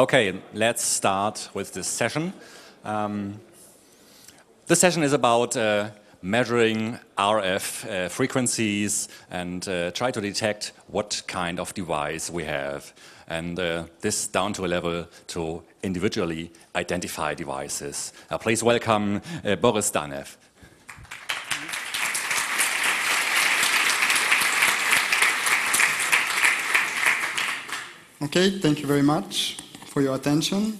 Okay, let's start with this session. Um, this session is about uh, measuring RF uh, frequencies and uh, try to detect what kind of device we have. And uh, this down to a level to individually identify devices. Uh, please welcome uh, Boris Danev. Okay, thank you very much for your attention.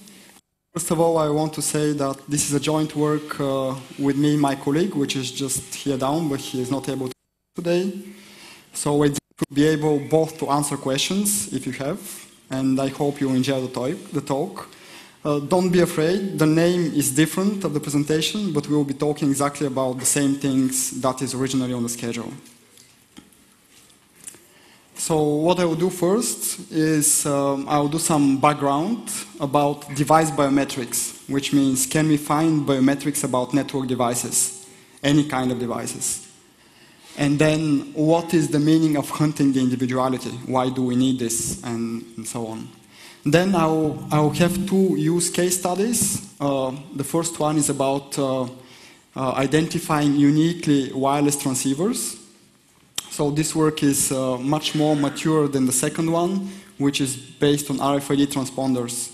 First of all, I want to say that this is a joint work uh, with me my colleague, which is just here down, but he is not able to today. So we will be able both to answer questions if you have, and I hope you enjoy the talk. The talk. Uh, don't be afraid, the name is different of the presentation, but we will be talking exactly about the same things that is originally on the schedule. So what I will do first is um, I will do some background about device biometrics, which means can we find biometrics about network devices, any kind of devices. And then what is the meaning of hunting the individuality? Why do we need this? And, and so on. Then I'll, I'll have two use case studies. Uh, the first one is about uh, uh, identifying uniquely wireless transceivers so this work is uh, much more mature than the second one, which is based on RFID transponders.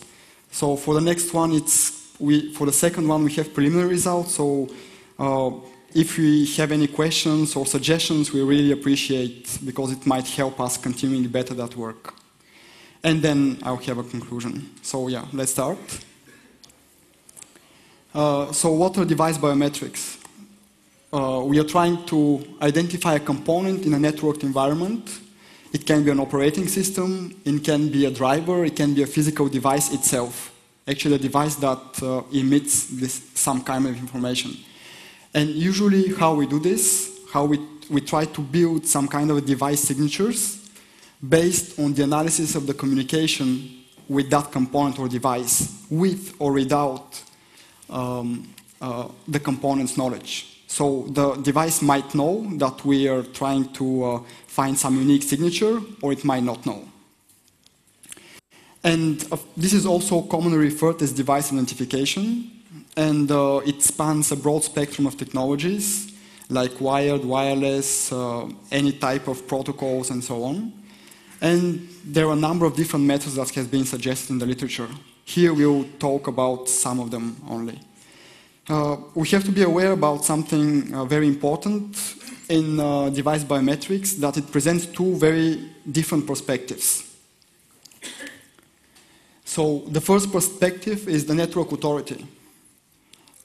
So for the next one, it's we, for the second one, we have preliminary results. So uh, if we have any questions or suggestions, we really appreciate because it might help us continuing better that work. And then I'll have a conclusion. So yeah, let's start. Uh, so what are device biometrics? Uh, we are trying to identify a component in a networked environment. It can be an operating system, it can be a driver, it can be a physical device itself. Actually, a device that uh, emits this, some kind of information. And usually, how we do this, how we, we try to build some kind of device signatures based on the analysis of the communication with that component or device, with or without um, uh, the component's knowledge. So the device might know that we are trying to uh, find some unique signature, or it might not know. And uh, this is also commonly referred as device identification, and uh, it spans a broad spectrum of technologies, like wired, wireless, uh, any type of protocols, and so on. And there are a number of different methods that have been suggested in the literature. Here we'll talk about some of them only. Uh, we have to be aware about something uh, very important in uh, device biometrics, that it presents two very different perspectives. So the first perspective is the network authority.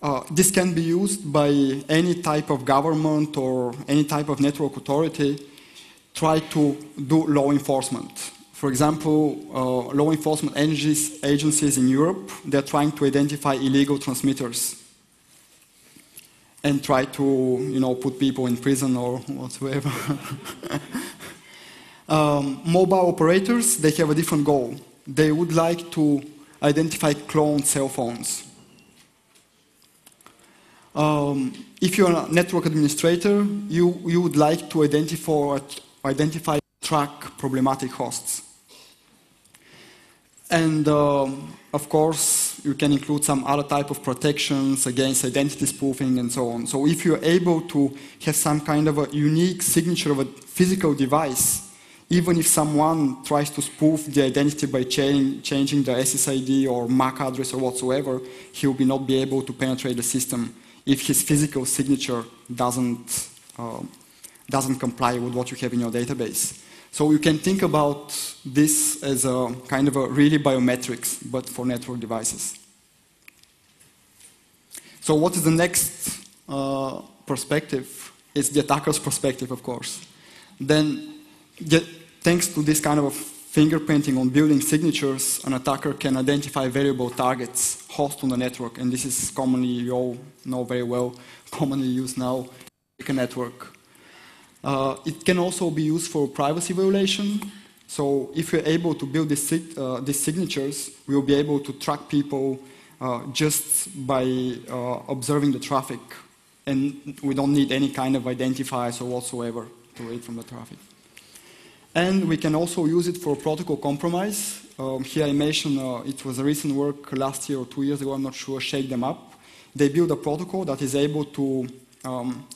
Uh, this can be used by any type of government or any type of network authority try to do law enforcement. For example, uh, law enforcement agencies, agencies in Europe, they're trying to identify illegal transmitters and try to, you know, put people in prison or whatsoever. um, mobile operators, they have a different goal. They would like to identify cloned cell phones. Um, if you're a network administrator, you, you would like to identify, identify track problematic hosts. And um, of course, you can include some other type of protections against identity spoofing and so on. So if you're able to have some kind of a unique signature of a physical device, even if someone tries to spoof the identity by changing the SSID or MAC address or whatsoever, he will not be able to penetrate the system if his physical signature doesn't, uh, doesn't comply with what you have in your database. So you can think about this as a kind of a really biometrics, but for network devices. So what is the next uh, perspective? It's the attacker's perspective, of course. Then, get, thanks to this kind of fingerprinting on building signatures, an attacker can identify variable targets, host on the network, and this is commonly, you all know very well, commonly used now, in a network. Uh, it can also be used for privacy violation. So if we're able to build these, uh, these signatures, we will be able to track people uh, just by uh, observing the traffic. And we don't need any kind of identifiers or whatsoever to read from the traffic. And we can also use it for protocol compromise. Um, here I mentioned uh, it was a recent work last year or two years ago, I'm not sure, shake them up. They build a protocol that is able to, um,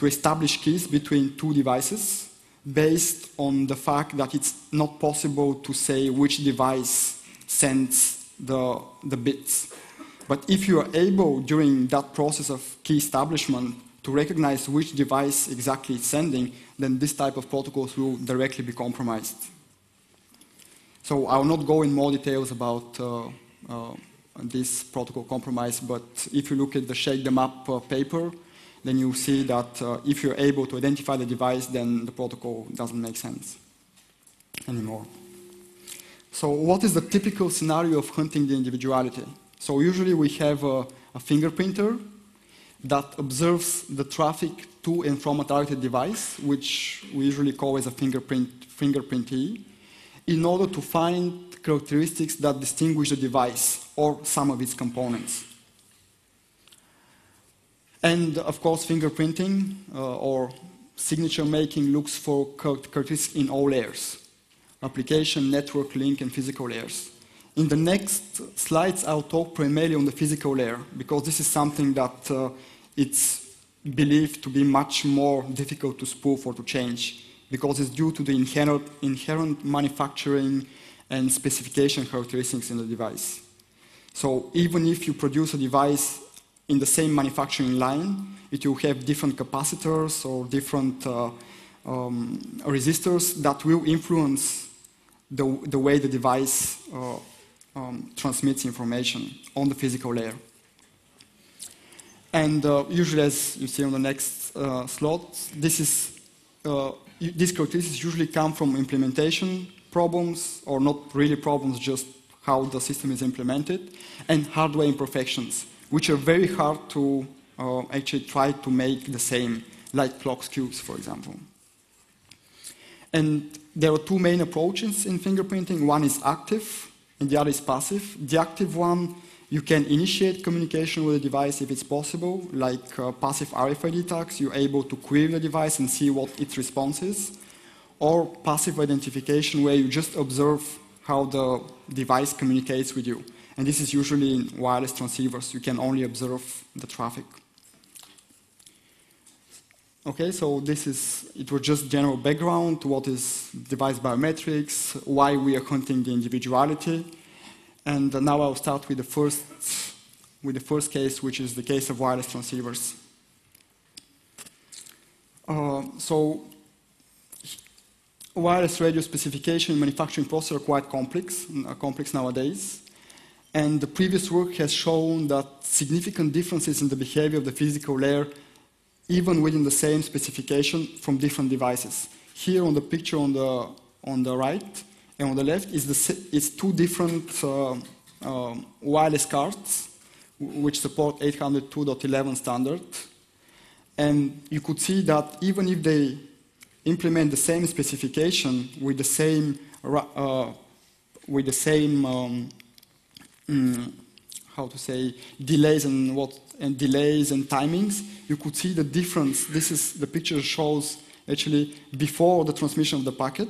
to establish keys between two devices based on the fact that it's not possible to say which device sends the, the bits. But if you are able, during that process of key establishment, to recognize which device exactly it's sending, then this type of protocols will directly be compromised. So I will not go in more details about uh, uh, this protocol compromise, but if you look at the Shake Them Up uh, paper, then you see that uh, if you're able to identify the device, then the protocol doesn't make sense anymore. So what is the typical scenario of hunting the individuality? So usually we have a, a fingerprinter that observes the traffic to and from a targeted device, which we usually call as a fingerprint, fingerprintee, in order to find characteristics that distinguish the device or some of its components. And of course, fingerprinting uh, or signature making looks for characteristics in all layers application, network, link, and physical layers. In the next slides, I'll talk primarily on the physical layer because this is something that uh, it's believed to be much more difficult to spoof or to change because it's due to the inherent, inherent manufacturing and specification characteristics in the device. So even if you produce a device in the same manufacturing line, it will have different capacitors or different uh, um, resistors that will influence the, the way the device uh, um, transmits information on the physical layer. And uh, usually, as you see on the next uh, slot, this is, uh, these characteristics usually come from implementation problems, or not really problems, just how the system is implemented, and hardware imperfections, which are very hard to uh, actually try to make the same, like clock skews, for example. And there are two main approaches in fingerprinting. One is active, and the other is passive. The active one, you can initiate communication with the device if it's possible, like uh, passive RFID tags. You're able to query the device and see what its response is. Or passive identification, where you just observe how the device communicates with you. And this is usually in wireless transceivers. You can only observe the traffic. Okay, so this is, it was just general background, what is device biometrics, why we are hunting the individuality. And now I'll start with the first, with the first case, which is the case of wireless transceivers. Uh, so wireless radio specification manufacturing process are quite complex, complex nowadays. And the previous work has shown that significant differences in the behavior of the physical layer even within the same specification from different devices. Here on the picture on the, on the right and on the left is, the, is two different uh, uh, wireless cards which support 802.11 standard. And you could see that even if they implement the same specification with the same, uh, with the same um, mm, how to say, delays and what and delays and timings, you could see the difference. This is the picture shows actually before the transmission of the packet.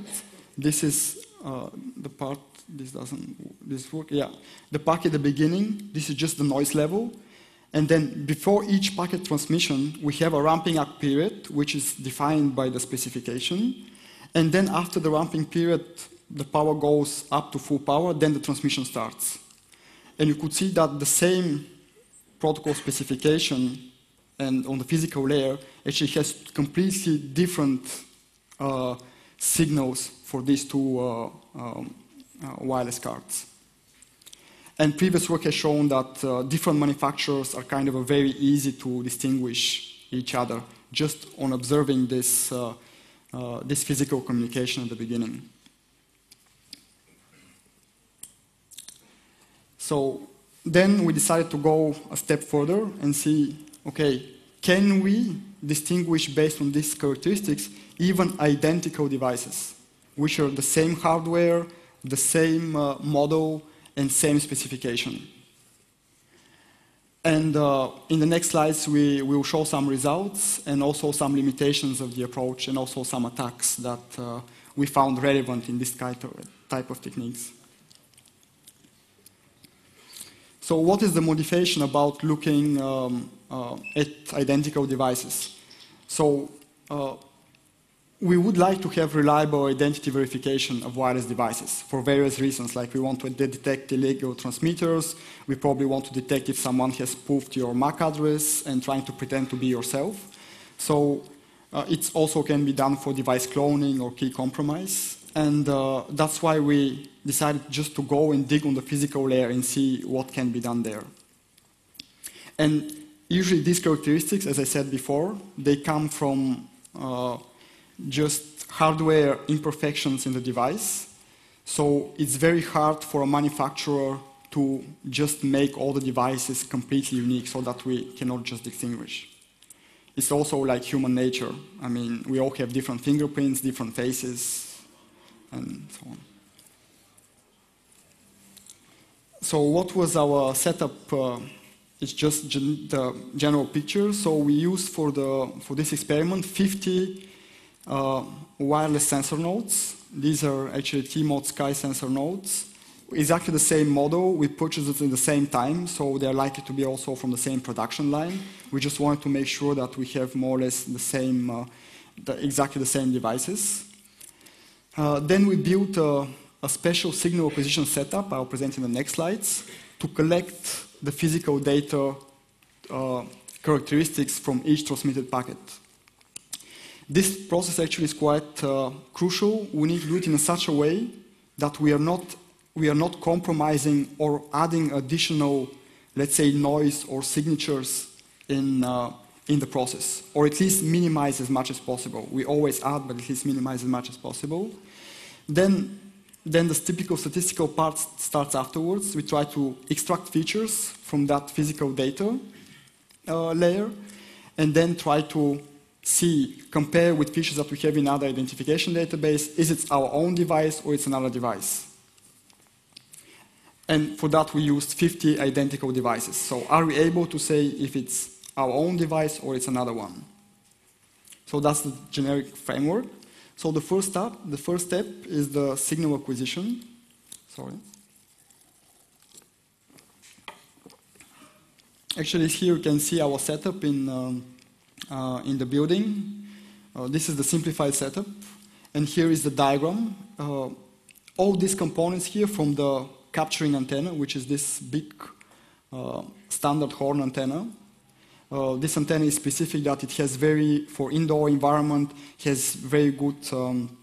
This is uh, the part. This doesn't this work. Yeah, the packet at the beginning. This is just the noise level, and then before each packet transmission, we have a ramping up period, which is defined by the specification, and then after the ramping period, the power goes up to full power. Then the transmission starts, and you could see that the same protocol specification and on the physical layer actually has completely different uh, signals for these two uh, um, uh, wireless cards. And previous work has shown that uh, different manufacturers are kind of very easy to distinguish each other just on observing this, uh, this physical communication at the beginning. So then we decided to go a step further and see, okay, can we distinguish based on these characteristics even identical devices, which are the same hardware, the same uh, model, and same specification? And uh, in the next slides, we will show some results and also some limitations of the approach and also some attacks that uh, we found relevant in this type of techniques. So what is the motivation about looking um, uh, at identical devices? So uh, we would like to have reliable identity verification of wireless devices for various reasons, like we want to detect illegal transmitters, we probably want to detect if someone has spoofed your MAC address and trying to pretend to be yourself. So uh, it also can be done for device cloning or key compromise. And uh, that's why we decided just to go and dig on the physical layer and see what can be done there. And usually these characteristics, as I said before, they come from uh, just hardware imperfections in the device. So it's very hard for a manufacturer to just make all the devices completely unique so that we cannot just distinguish. It's also like human nature. I mean, we all have different fingerprints, different faces, and so on. So what was our setup? Uh, it's just gen the general picture. So we used for, the, for this experiment 50 uh, wireless sensor nodes. These are actually Tmote Sky sensor nodes. Exactly the same model. We purchased it at the same time, so they're likely to be also from the same production line. We just wanted to make sure that we have more or less the same, uh, the, exactly the same devices. Uh, then we built a, special signal acquisition setup, I'll present in the next slides, to collect the physical data uh, characteristics from each transmitted packet. This process actually is quite uh, crucial. We need to do it in such a way that we are not, we are not compromising or adding additional, let's say, noise or signatures in, uh, in the process, or at least minimize as much as possible. We always add, but at least minimize as much as possible. Then, then the typical statistical part starts afterwards. We try to extract features from that physical data uh, layer, and then try to see, compare with features that we have in other identification database. Is it our own device or it's another device? And for that, we used 50 identical devices. So are we able to say if it's our own device or it's another one. So that's the generic framework. So the first step, the first step is the signal acquisition. Sorry. Actually, here you can see our setup in, um, uh, in the building. Uh, this is the simplified setup. And here is the diagram. Uh, all these components here from the capturing antenna, which is this big uh, standard horn antenna, uh, this antenna is specific that it has very, for indoor environment, has very good um,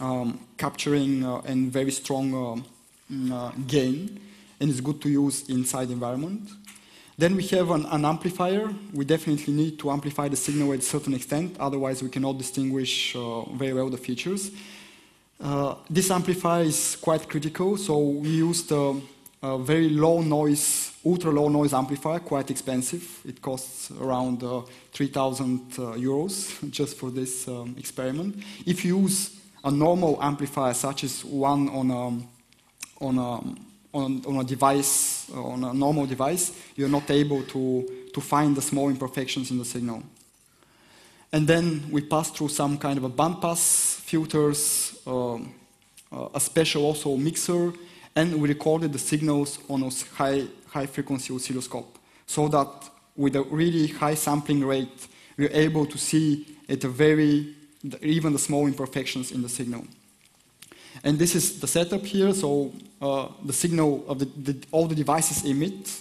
um, capturing uh, and very strong uh, mm, uh, gain, and it's good to use inside environment. Then we have an, an, amplifier. We definitely need to amplify the signal at a certain extent, otherwise we cannot distinguish uh, very well the features. Uh, this amplifier is quite critical, so we used a very low noise ultra low noise amplifier, quite expensive. It costs around uh, 3,000 uh, euros just for this um, experiment. If you use a normal amplifier, such as one on a, on a, on, on a device, uh, on a normal device, you're not able to, to find the small imperfections in the signal. And then we pass through some kind of a bandpass filters, um, uh, a special also mixer, and we recorded the signals on a high high frequency oscilloscope so that with a really high sampling rate, we're able to see at a very, even the small imperfections in the signal. And this is the setup here, so uh, the signal of the, the, all the devices emit.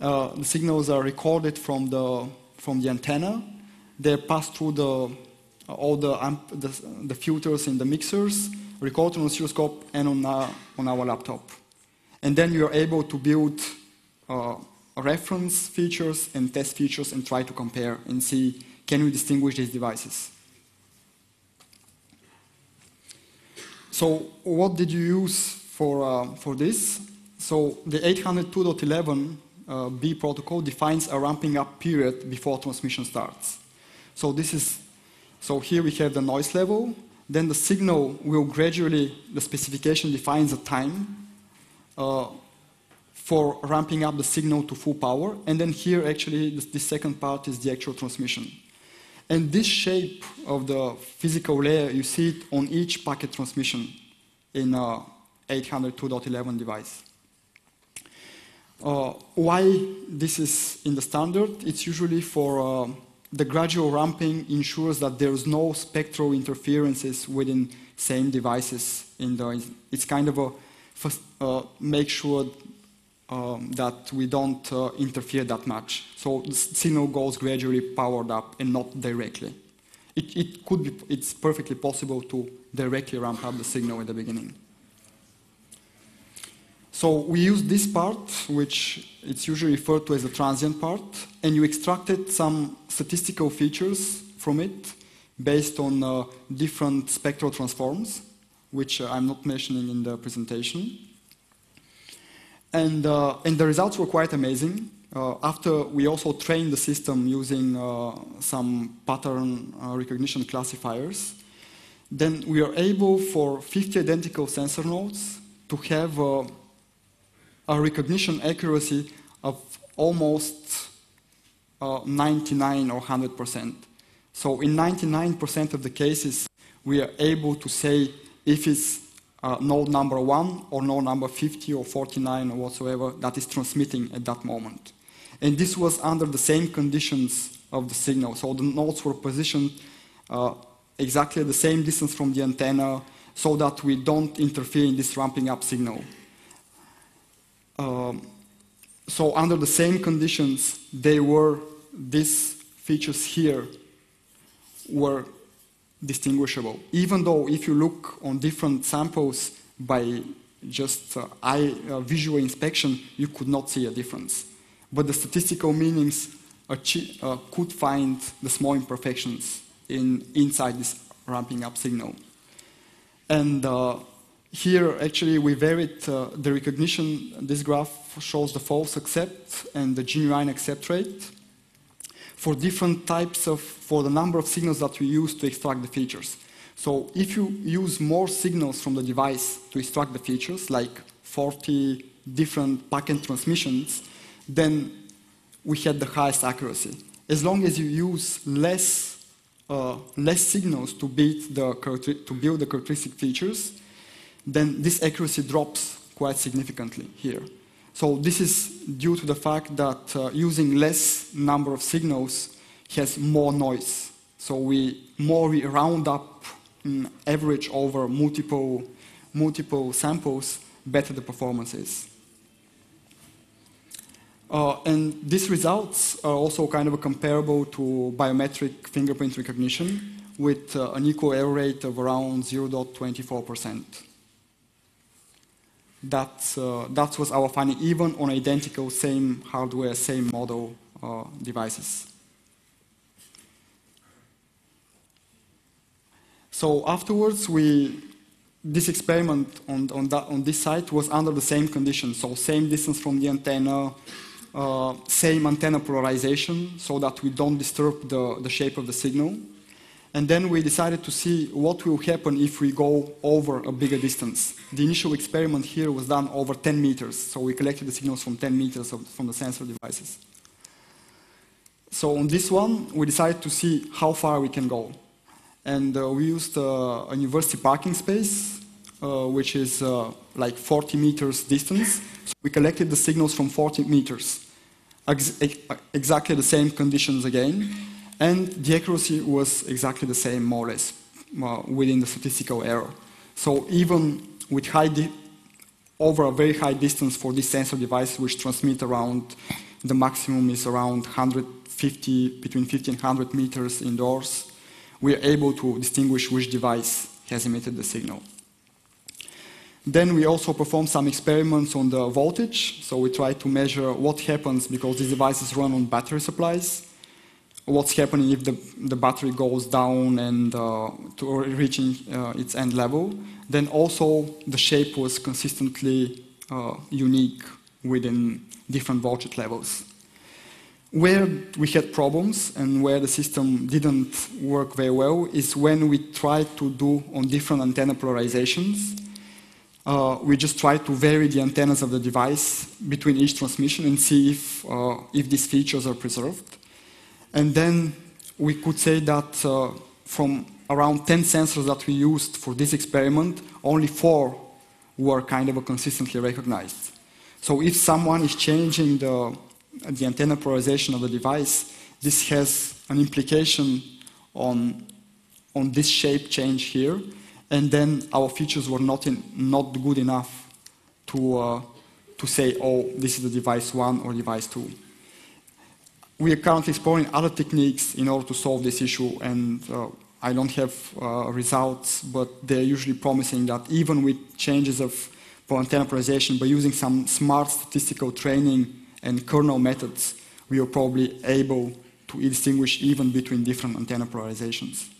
Uh, the signals are recorded from the, from the antenna. They pass through the, all the, amp, the, the, filters in the mixers, recorded on oscilloscope and on, uh, on our laptop. And then you're able to build uh, reference features and test features and try to compare and see can we distinguish these devices. So what did you use for, uh, for this? So the 802.11 uh, B protocol defines a ramping up period before transmission starts. So this is, so here we have the noise level, then the signal will gradually, the specification defines a time uh, for ramping up the signal to full power. And then here, actually, the, second part is the actual transmission. And this shape of the physical layer, you see it on each packet transmission in a 802.11 device. Uh, why this is in the standard? It's usually for uh, the gradual ramping ensures that there's no spectral interferences within same devices. In the, it's kind of a uh, make sure um, that we don't uh, interfere that much. So the signal goes gradually powered up and not directly. It, it could be, it's perfectly possible to directly ramp up the signal at the beginning. So we use this part, which it's usually referred to as the transient part, and you extracted some statistical features from it based on uh, different spectral transforms, which uh, I'm not mentioning in the presentation. And, uh, and the results were quite amazing. Uh, after we also trained the system using uh, some pattern uh, recognition classifiers, then we are able for 50 identical sensor nodes to have a recognition accuracy of almost uh, 99 or 100%. So in 99% of the cases, we are able to say if it's uh, node number 1 or node number 50 or 49 or whatsoever that is transmitting at that moment. And this was under the same conditions of the signal. So the nodes were positioned uh, exactly the same distance from the antenna so that we don't interfere in this ramping up signal. Um, so under the same conditions, they were, these features here were distinguishable. Even though if you look on different samples by just uh, eye uh, visual inspection, you could not see a difference. But the statistical meanings uh, could find the small imperfections in, inside this ramping up signal. And uh, here, actually, we varied uh, the recognition. This graph shows the false accept and the genuine accept rate for different types of, for the number of signals that we use to extract the features. So if you use more signals from the device to extract the features, like 40 different packet transmissions, then we had the highest accuracy. As long as you use less, uh, less signals to, the, to build the characteristic features, then this accuracy drops quite significantly here. So this is due to the fact that uh, using less number of signals has more noise. So we more we round up um, average over multiple, multiple samples, better the performance is. Uh, and these results are also kind of comparable to biometric fingerprint recognition with uh, an equal error rate of around 0.24% that, uh, that was our finding, even on identical same hardware, same model uh, devices. So afterwards, we, this experiment on, on, that, on this site was under the same conditions, so same distance from the antenna, uh, same antenna polarization, so that we don't disturb the, the shape of the signal. And then we decided to see what will happen if we go over a bigger distance. The initial experiment here was done over 10 meters, so we collected the signals from 10 meters of, from the sensor devices. So on this one, we decided to see how far we can go. And uh, we used uh, a university parking space, uh, which is uh, like 40 meters distance. So we collected the signals from 40 meters. Ex exactly the same conditions again. And the accuracy was exactly the same, more or less, uh, within the statistical error. So even with high over a very high distance for this sensor device, which transmit around, the maximum is around 150, between 50 and 100 meters indoors, we are able to distinguish which device has emitted the signal. Then we also performed some experiments on the voltage. So we tried to measure what happens because these devices run on battery supplies what's happening if the, the battery goes down and uh, to reaching uh, its end level. Then also the shape was consistently uh, unique within different voltage levels. Where we had problems and where the system didn't work very well is when we tried to do on different antenna polarizations. Uh, we just tried to vary the antennas of the device between each transmission and see if, uh, if these features are preserved. And then we could say that uh, from around 10 sensors that we used for this experiment, only four were kind of consistently recognized. So if someone is changing the, the antenna polarization of the device, this has an implication on, on this shape change here, and then our features were not, in, not good enough to, uh, to say, oh, this is the device one or device two. We are currently exploring other techniques in order to solve this issue, and uh, I don't have uh, results, but they're usually promising that even with changes of antenna polarization, by using some smart statistical training and kernel methods, we are probably able to distinguish even between different antenna polarizations.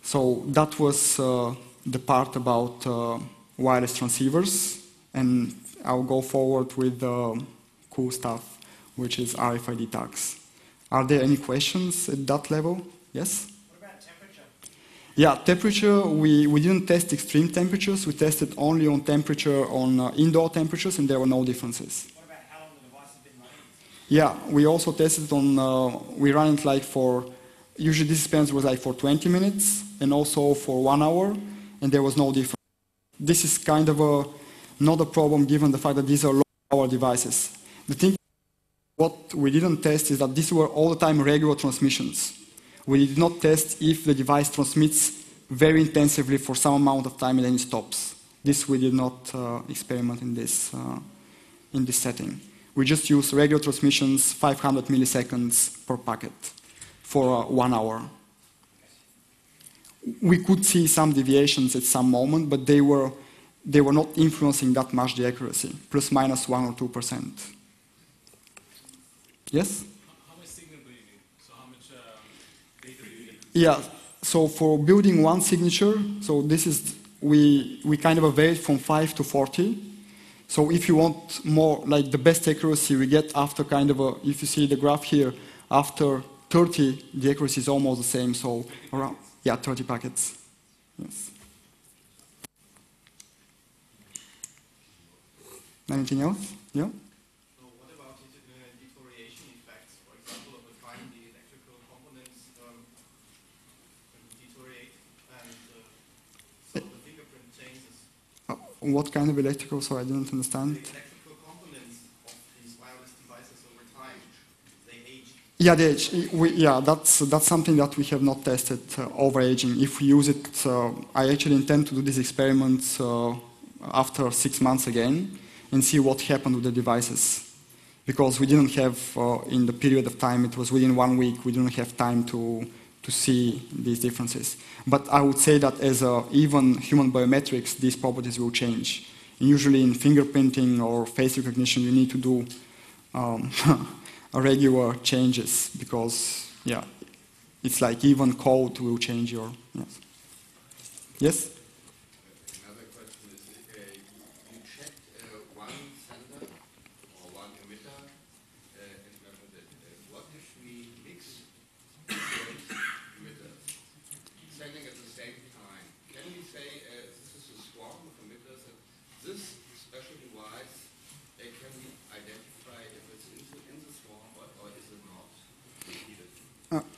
So that was uh, the part about uh, wireless transceivers, and I'll go forward with the cool stuff, which is RFID tags. Are there any questions at that level? Yes? What about temperature? Yeah, temperature, we, we didn't test extreme temperatures. We tested only on temperature on uh, indoor temperatures, and there were no differences. What about how long the device has been running? Yeah, we also tested on, uh, we ran it like for, usually this experiment was like for 20 minutes, and also for one hour, and there was no difference. This is kind of a, not a problem given the fact that these are low power devices. The thing, what we didn't test is that these were all the time regular transmissions we did not test if the device transmits very intensively for some amount of time and then it stops. This we did not uh, experiment in this, uh, in this setting. We just use regular transmissions, 500 milliseconds per packet for uh, one hour. We could see some deviations at some moment, but they were, they were not influencing that much the accuracy, plus minus 1 or 2%. Yes? How much signal do you need? So how much uh, data do you need? Yeah, so for building one signature, so this is, we, we kind of vary from 5 to 40. So if you want more, like the best accuracy we get after kind of a, if you see the graph here, after 30, the accuracy is almost the same, so around, yeah, 30 packets. Yes. Anything else? Yeah? What kind of electrical? So I didn't understand. The electrical components of these wireless devices over time, they age. Yeah, they age. We, yeah, that's that's something that we have not tested uh, over aging. If we use it, uh, I actually intend to do these experiments uh, after six months again and see what happened with the devices. Because we didn't have, uh, in the period of time, it was within one week, we didn't have time to to see these differences. But I would say that as a, even human biometrics, these properties will change. And usually in fingerprinting or face recognition, you need to do um, regular changes because, yeah, it's like even code will change your, yes. Yes?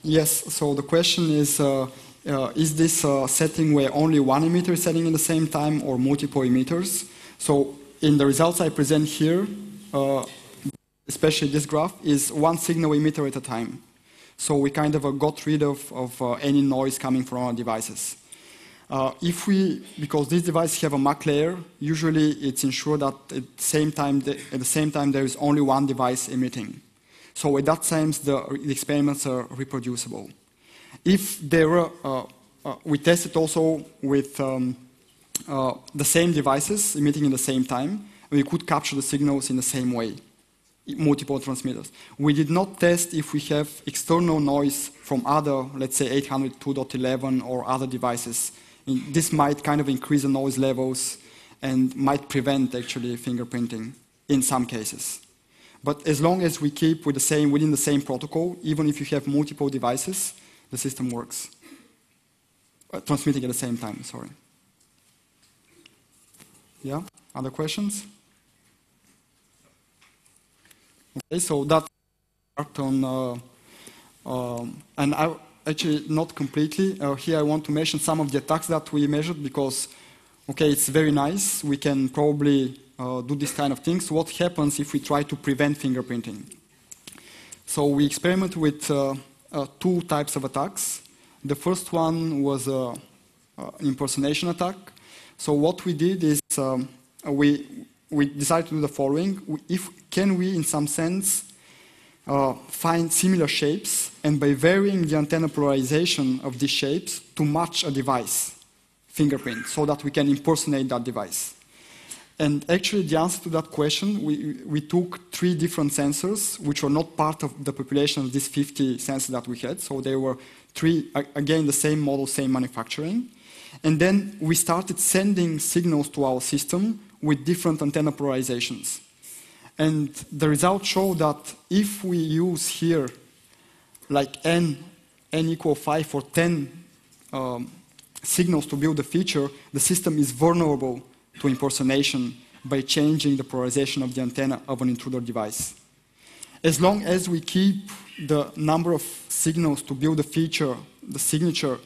Yes, so the question is, uh, uh, is this a setting where only one emitter is setting at the same time or multiple emitters? So in the results I present here, uh, especially this graph, is one signal emitter at a time. So we kind of uh, got rid of, of uh, any noise coming from our devices. if we, because these devices have a MAC layer, usually it's ensured that at the same time, at the same time there is only one device emitting. So at that sense, the, the experiments are reproducible. If there were, uh, uh, we tested also with um, uh, the same devices emitting in the same time, we could capture the signals in the same way, multiple transmitters. We did not test if we have external noise from other, let's say 802.11 or other devices. This might kind of increase the noise levels and might prevent actually fingerprinting in some cases. But as long as we keep with the same, within the same protocol, even if you have multiple devices, the system works. Uh, transmitting at the same time, sorry. Yeah? Other questions? Okay, so that on, uh, Um, and I, actually, not completely. Uh, here I want to mention some of the attacks that we measured because, okay, it's very nice. We can probably uh, do this kind of things. What happens if we try to prevent fingerprinting? So we experimented with uh, uh, two types of attacks. The first one was an impersonation attack. So what we did is um, we, we decided to do the following. If, can we, in some sense, uh, find similar shapes and by varying the antenna polarization of these shapes to match a device fingerprint so that we can impersonate that device. And actually, the answer to that question, we, we took three different sensors, which were not part of the population of these 50 sensors that we had. So they were three, again, the same model, same manufacturing. And then we started sending signals to our system with different antenna polarizations. And the results show that if we use here like n, n equal 5 or 10 um, signals to build a feature, the system is vulnerable to impersonation by changing the polarization of the antenna of an intruder device. As long as we keep the number of signals to build a feature, the signature,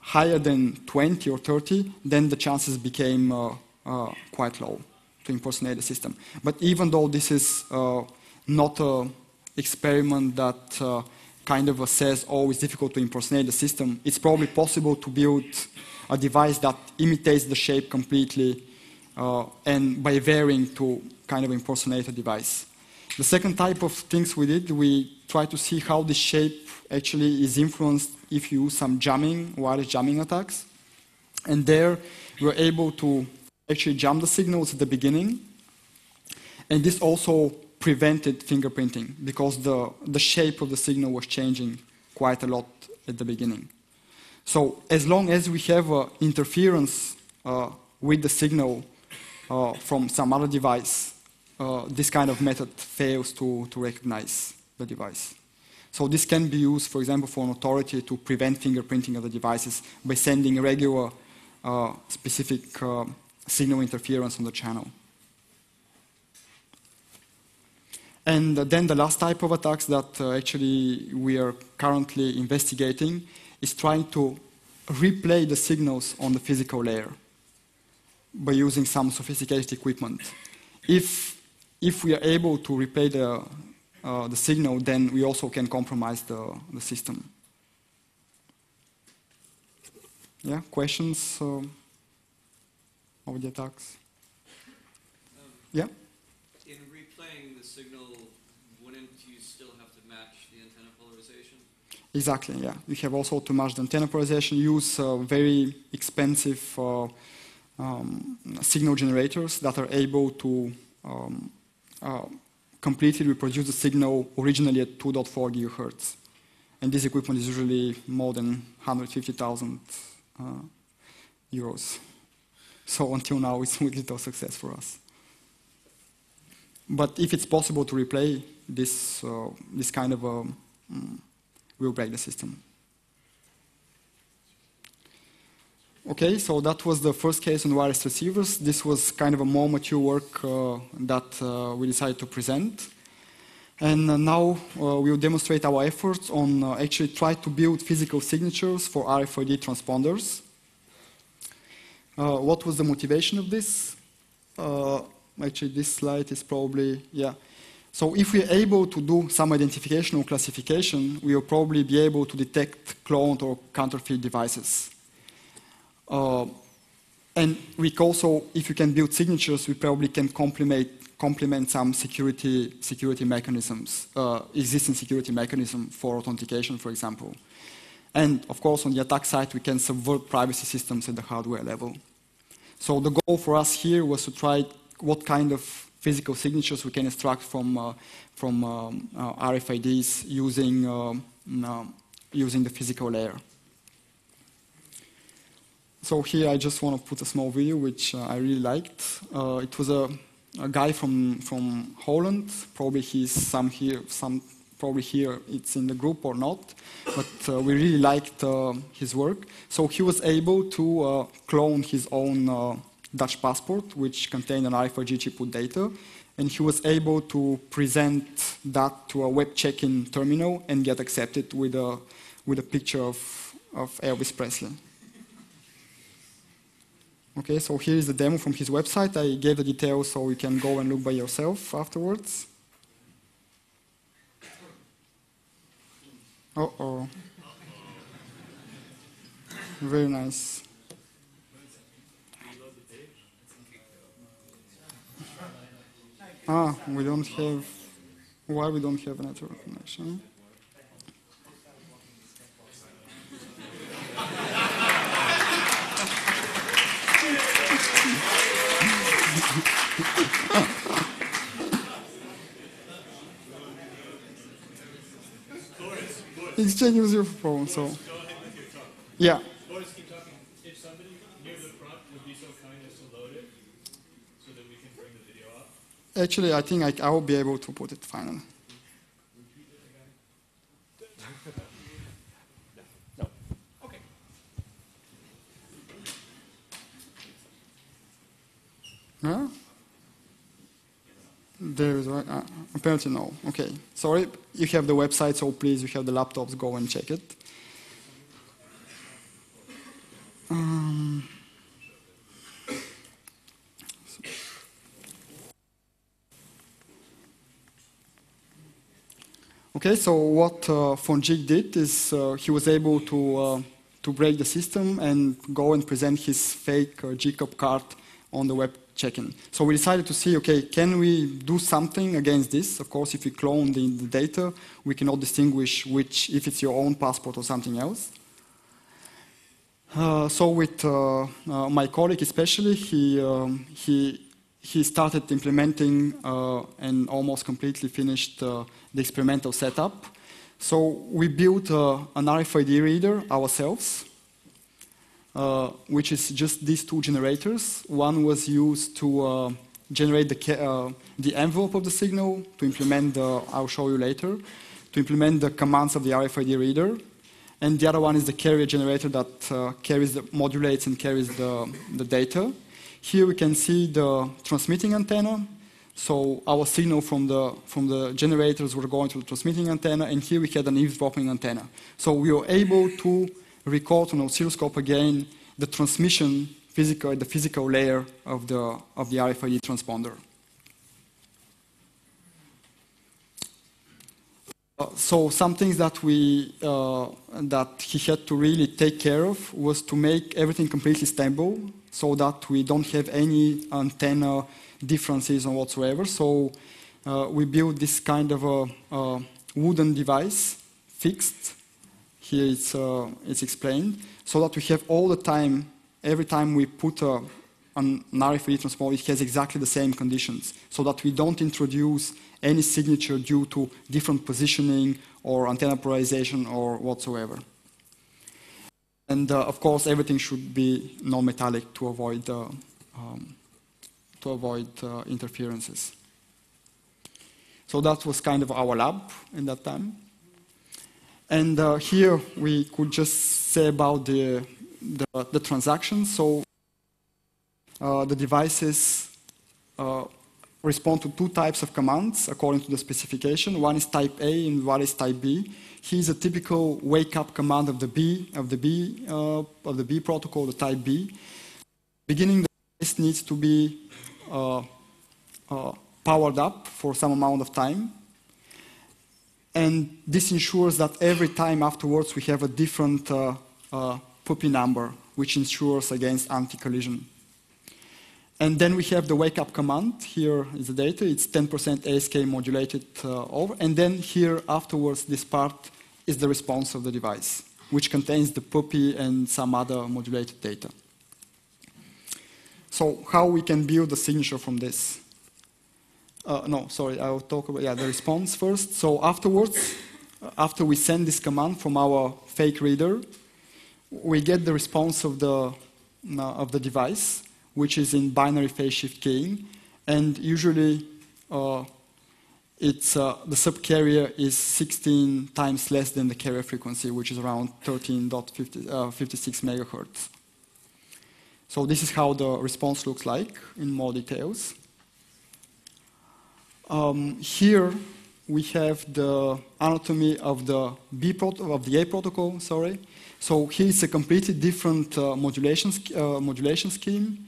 higher than 20 or 30, then the chances became uh, uh, quite low to impersonate the system. But even though this is uh, not an experiment that uh, kind of says, oh, it's difficult to impersonate the system, it's probably possible to build a device that imitates the shape completely and by varying to kind of impersonate a device. The second type of things we did, we tried to see how the shape actually is influenced if you use some jamming, wireless jamming attacks. And there we were able to actually jam the signals at the beginning. And this also prevented fingerprinting because the, the shape of the signal was changing quite a lot at the beginning. So as long as we have uh, interference uh, with the signal uh, from some other device, uh, this kind of method fails to, to recognize the device. So this can be used, for example, for an authority to prevent fingerprinting of the devices by sending regular uh, specific uh, signal interference on the channel. And then the last type of attacks that uh, actually we are currently investigating is trying to replay the signals on the physical layer by using some sophisticated equipment. If, if we are able to replay the, uh, the signal, then we also can compromise the, the system. Yeah, questions uh, of the attacks? Um, yeah? In replaying the signal, wouldn't you still have to match the antenna polarization? Exactly, yeah. You have also to match the antenna polarization, use uh, very expensive uh, um, signal generators that are able to um, uh, completely reproduce the signal originally at 2.4 gigahertz. And this equipment is usually more than 150,000 uh, euros. So until now, it's with little success for us. But if it's possible to replay this, uh, this kind of, um, we'll break the system. Okay, so that was the first case on wireless receivers. This was kind of a more mature work uh, that uh, we decided to present. And uh, now uh, we will demonstrate our efforts on uh, actually try to build physical signatures for RFID transponders. Uh, what was the motivation of this? actually, this slide is probably, yeah. So if we're able to do some identification or classification, we will probably be able to detect cloned or counterfeit devices. Uh, and we also, if you can build signatures, we probably can complement, complement some security, security mechanisms, uh, existing security mechanism for authentication, for example. And of course, on the attack side, we can subvert privacy systems at the hardware level. So the goal for us here was to try what kind of physical signatures we can extract from, uh, from um, uh, RFIDs using, um, uh, using the physical layer. So here I just want to put a small video which uh, I really liked. Uh, it was a, a, guy from from Holland. Probably he's some here, some probably here. It's in the group or not, but uh, we really liked uh, his work. So he was able to uh, clone his own uh, Dutch passport, which contained an RFID chip with data, and he was able to present that to a web check-in terminal and get accepted with a, with a picture of, of Elvis Presley. Okay, so here is the demo from his website. I gave the details so you can go and look by yourself afterwards. Uh-oh. Very nice. Ah, we don't have. Why we don't have a network connection? Exchange with your phone, so. Yeah. Boris, keep talking. If somebody near the front would be so kind as to load it, so that we can bring the video up. Actually, I think I, I will be able to put it finally. Huh? There is one. Uh, apparently no. Okay. Sorry. You have the website, so please, you have the laptops. Go and check it. Um, okay. So what uh, Fonjik did is uh, he was able to uh, to break the system and go and present his fake uh, GCOP card on the web check-in. So we decided to see, okay, can we do something against this? Of course, if we clone the, the data, we cannot distinguish which, if it's your own passport or something else. Uh, so with uh, uh, my colleague especially, he, um, he, he started implementing uh, and almost completely finished uh, the experimental setup. So we built uh, an RFID reader ourselves, uh, which is just these two generators. One was used to uh, generate the, uh, the envelope of the signal, to implement the, I'll show you later, to implement the commands of the RFID reader. And the other one is the carrier generator that uh, carries the, modulates and carries the, the data. Here we can see the transmitting antenna. So our signal from the, from the generators were going to the transmitting antenna, and here we had an eavesdropping antenna. So we were able to record on oscilloscope again the transmission physical, the physical layer of the, of the RFID transponder. Uh, so some things that we uh, that he had to really take care of was to make everything completely stable, so that we don't have any antenna differences or whatsoever. So uh, we built this kind of a, a wooden device, fixed. Here it's uh, it's explained, so that we have all the time, every time we put a, an RFID transponder, it has exactly the same conditions, so that we don't introduce any signature due to different positioning or antenna polarization or whatsoever. And uh, of course, everything should be non-metallic to avoid uh, um, to avoid uh, interferences. So that was kind of our lab in that time. And uh, here we could just say about the the, the transactions. So uh, the devices uh, respond to two types of commands according to the specification. One is type A and one is type B. Here's a typical wake up command of the B of the B uh, of the B protocol, the type B. Beginning the device needs to be uh, uh, powered up for some amount of time. And this ensures that every time afterwards we have a different uh, uh, PUPI number, which ensures against anti-collision. And then we have the wake up command. Here is the data. It's 10% ASK modulated uh, over. And then here afterwards, this part is the response of the device, which contains the PUPI and some other modulated data. So how we can build the signature from this? Uh, no, sorry, I'll talk about yeah, the response first. So afterwards, after we send this command from our fake reader, we get the response of the, uh, of the device, which is in binary phase shift keying. And usually uh, it's, uh, the subcarrier is 16 times less than the carrier frequency, which is around 13.56 uh, megahertz. So this is how the response looks like in more details. Um, here we have the anatomy of the B of the A protocol. Sorry. So here it's a completely different uh, modulation, uh, modulation scheme.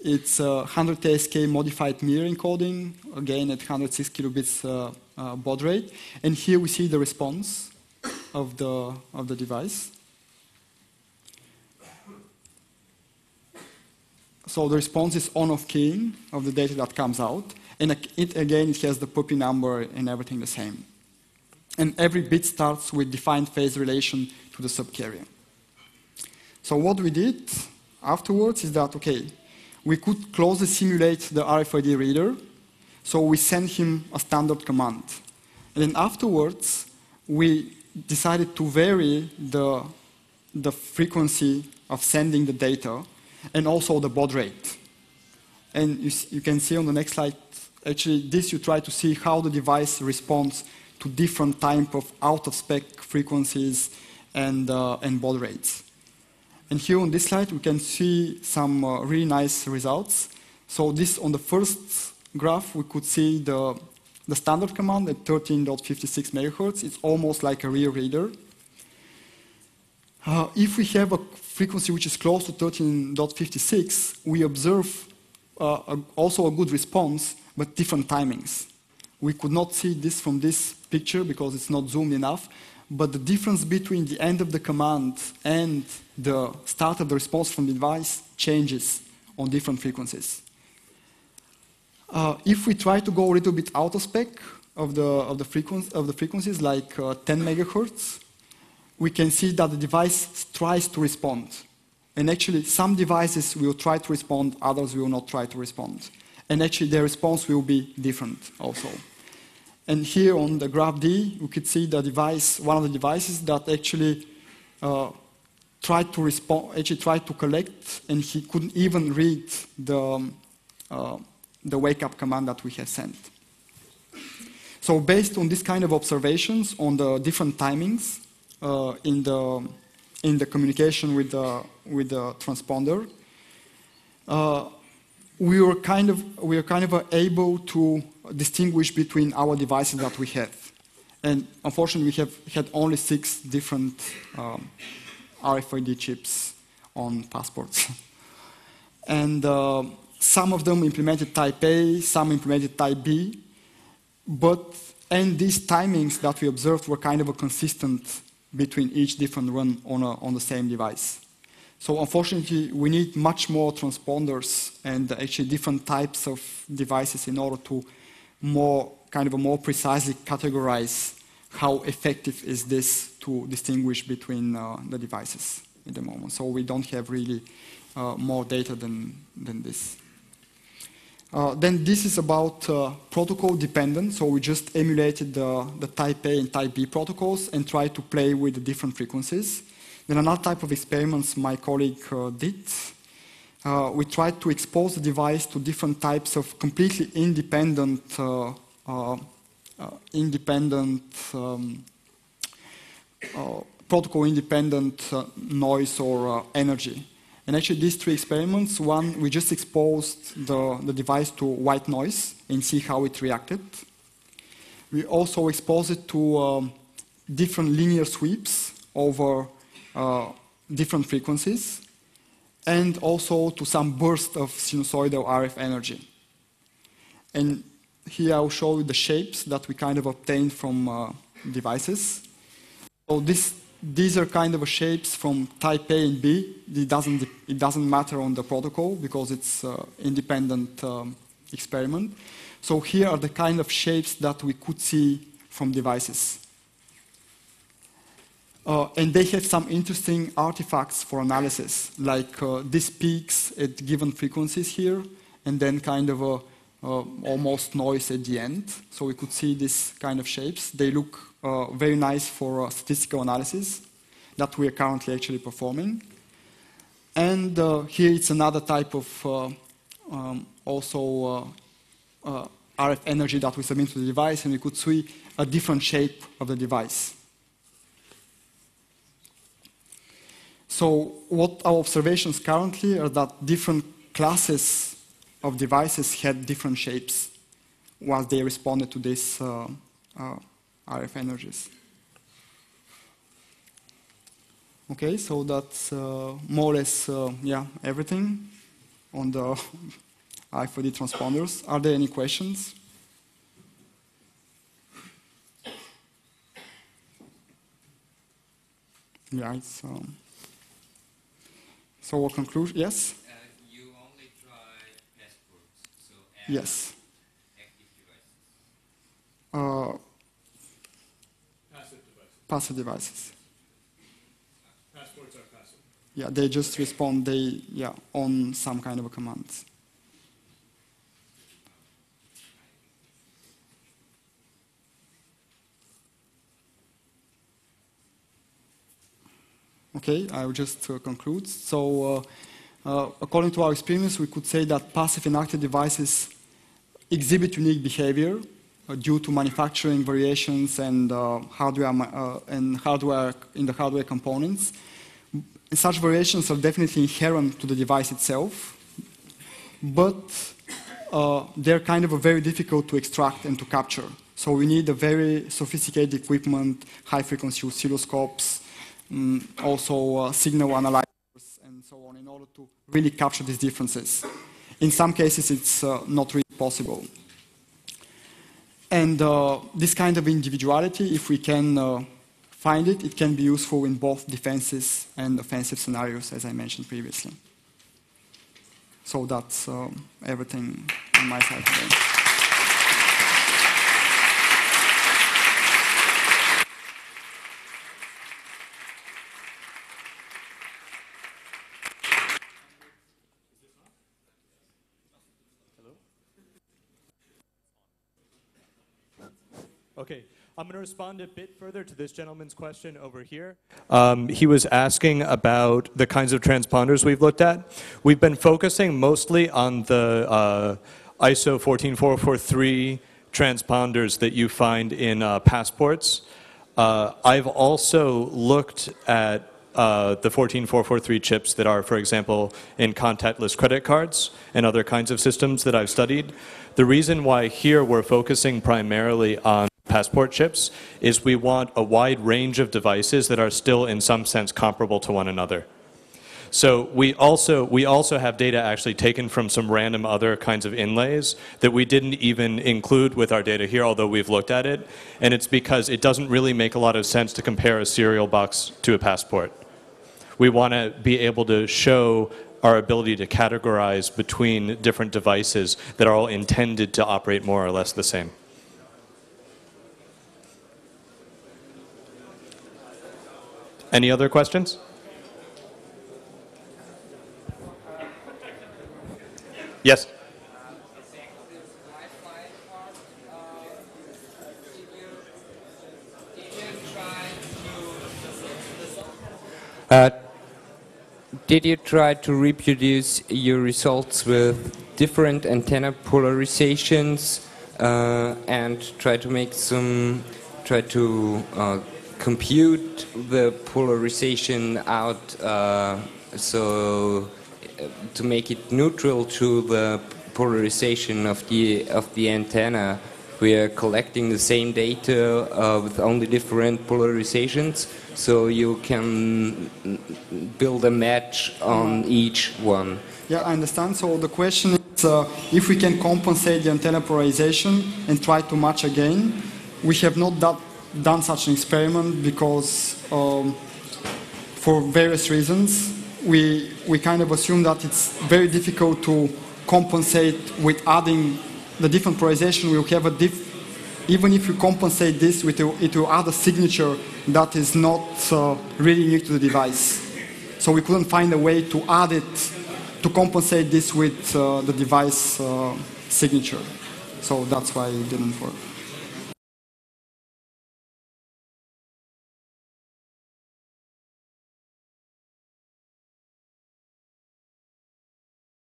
It's a 100 ASK modified Miller encoding, again at 106 kilobits uh, uh, baud rate. And here we see the response of the, of the device. So the response is on-off keying of the data that comes out. And it, again, it has the PUPI number and everything the same. And every bit starts with defined phase relation to the subcarrier. So what we did afterwards is that, okay, we could closely simulate the RFID reader. So we sent him a standard command. And then afterwards, we decided to vary the, the frequency of sending the data and also the baud rate. And you, you can see on the next slide, actually, this you try to see how the device responds to different type of out-of-spec frequencies and, uh, and baud rates. And here on this slide, we can see some uh, really nice results. So this, on the first graph, we could see the, the standard command at 13.56 megahertz. It's almost like a real reader. Uh, if we have a frequency which is close to 13.56, we observe uh, a, also a good response, but different timings. We could not see this from this picture because it's not zoomed enough, but the difference between the end of the command and the start of the response from the device changes on different frequencies. Uh, if we try to go a little bit out of spec of the, of the, of the frequencies, like uh, 10 megahertz, we can see that the device tries to respond. And actually, some devices will try to respond, others will not try to respond. And actually, their response will be different also. And here on the graph D, we could see the device, one of the devices that actually uh, tried to respond, actually tried to collect, and he couldn't even read the, um, uh, the wake up command that we had sent. So based on this kind of observations on the different timings uh, in, the, in the communication with the, with the transponder, uh, we were kind of, we were kind of able to distinguish between our devices that we have. And unfortunately, we have had only six different um, RFID chips on passports. and uh, some of them implemented type A, some implemented type B, but and these timings that we observed were kind of consistent between each different run on, a, on the same device. So unfortunately, we need much more transponders and actually different types of devices in order to more kind of more precisely categorize how effective is this to distinguish between uh, the devices at the moment. So we don't have really uh, more data than, than this. Uh, then this is about uh, protocol dependent. So we just emulated the, the type A and type B protocols and tried to play with the different frequencies. Then another type of experiments my colleague uh, did uh, we tried to expose the device to different types of completely independent, uh, uh, uh independent um, protocol independent uh, noise or energy. And actually, these three experiments one, we just exposed the, the device to white noise and see how it reacted. We also exposed it to um, different linear sweeps over different frequencies and also to some burst of sinusoidal RF energy. And here I'll show you the shapes that we kind of obtained from uh, devices. So this, these are kind of shapes from type A and B. It doesn't, it doesn't matter on the protocol because it's uh, independent um, experiment. So here are the kind of shapes that we could see from devices. Uh, and they have some interesting artifacts for analysis, like uh, these peaks at given frequencies here, and then kind of a uh, almost noise at the end. So we could see these kind of shapes. They look uh, very nice for uh, statistical analysis that we are currently actually performing. And uh, here it's another type of um, also RF energy that we submit to the device, and we could see a different shape of the device. So what our observations currently are that different classes of devices had different shapes while they responded to these uh, uh, RF energies. Okay, so that's uh, more or less, uh, yeah, everything on the RFID transponders. Are there any questions? Yeah, it's, um, so a conclusion, yes? Uh, you only try passports, so Yes. active devices. Uh, Passive devices. passive devices. Passports are passive. Yeah, they just respond, they, yeah, on some kind of a command. Okay, I will just uh, conclude. So, uh, uh, according to our experience, we could say that passive and active devices exhibit unique behavior uh, due to manufacturing variations and uh, hardware and hardware in the hardware components. And such variations are definitely inherent to the device itself, but they're kind of very difficult to extract and to capture. So we need a very sophisticated equipment, high frequency oscilloscopes, mm, also uh, signal analyzers, and so on, in order to really capture these differences. In some cases, it's uh, not really possible. And uh, this kind of individuality, if we can uh, find it, it can be useful in both defensive and offensive scenarios, as I mentioned previously. So that's um, everything on my side today. Okay, I'm going to respond a bit further to this gentleman's question over here. Um, he was asking about the kinds of transponders we've looked at. We've been focusing mostly on the uh, ISO 14443 transponders that you find in uh, passports. Uh, I've also looked at uh, the 14443 chips that are, for example, in contactless credit cards and other kinds of systems that I've studied. The reason why here we're focusing primarily on passport chips is we want a wide range of devices that are still in some sense comparable to one another. So we also we also have data actually taken from some random other kinds of inlays that we didn't even include with our data here, although we've looked at it. And it's because it doesn't really make a lot of sense to compare a cereal box to a passport. We want to be able to show our ability to categorize between different devices that are all intended to operate more or less the same. Any other questions? Yes. Uh, did you try to reproduce your results with different antenna polarizations uh, and try to make some, try to uh, compute the polarization out uh, so uh, to make it neutral to the polarization of the of the antenna we are collecting the same data uh, with only different polarizations so you can build a match on each one Yeah, I understand. So the question is uh, if we can compensate the antenna polarization and try to match again. We have not that, done such an experiment because, um, for various reasons, we, we kind of assume that it's very difficult to compensate with adding the different polarization. We'll have a diff, even if you compensate this, with a, it will add a signature that is not uh, really unique to the device. So we couldn't find a way to add it to compensate this with uh, the device uh, signature. So that's why it didn't work.